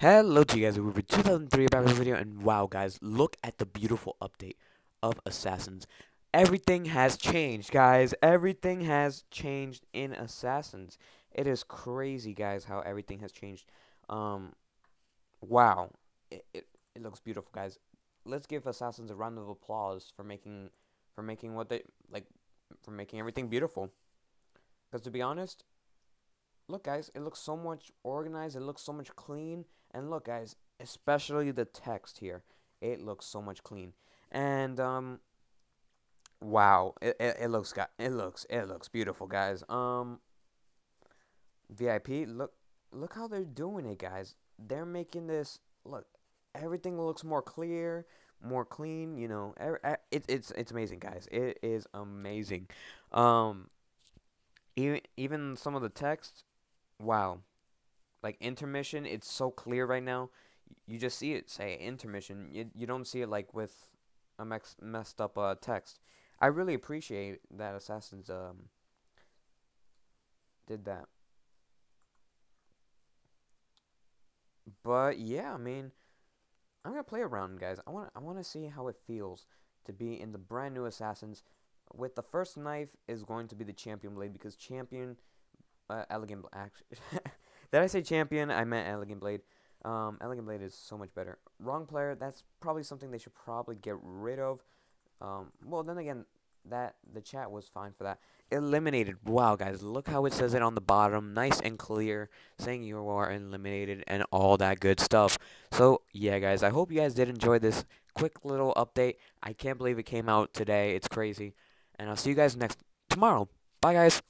Hello to you guys, we're 2003 back with a video, and wow guys, look at the beautiful update of Assassins. Everything has changed, guys. Everything has changed in Assassins. It is crazy, guys, how everything has changed. Um, wow. It, it, it looks beautiful, guys. Let's give Assassins a round of applause for making, for making what they, like, for making everything beautiful. Because to be honest, look guys, it looks so much organized, it looks so much clean, and look guys, especially the text here, it looks so much clean. And um wow, it, it, it looks got it looks it looks beautiful guys. Um VIP, look look how they're doing it guys. They're making this look everything looks more clear, more clean, you know. It, it's it's amazing guys. It is amazing. Um even even some of the text wow. Like intermission, it's so clear right now. You just see it say intermission. You you don't see it like with a mex messed up uh, text. I really appreciate that Assassins um did that. But yeah, I mean, I'm gonna play around, guys. I want I want to see how it feels to be in the brand new Assassins. With the first knife is going to be the champion blade because champion uh, Elegant Blade. Did I say champion? I meant Elegant Blade. Um, Elegant Blade is so much better. Wrong player. That's probably something they should probably get rid of. Um, well, then again, that the chat was fine for that. Eliminated. Wow, guys, look how it says it on the bottom, nice and clear, saying you are eliminated and all that good stuff. So yeah, guys, I hope you guys did enjoy this quick little update. I can't believe it came out today. It's crazy, and I'll see you guys next tomorrow. Bye, guys.